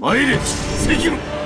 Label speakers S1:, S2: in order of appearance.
S1: 参れ関野。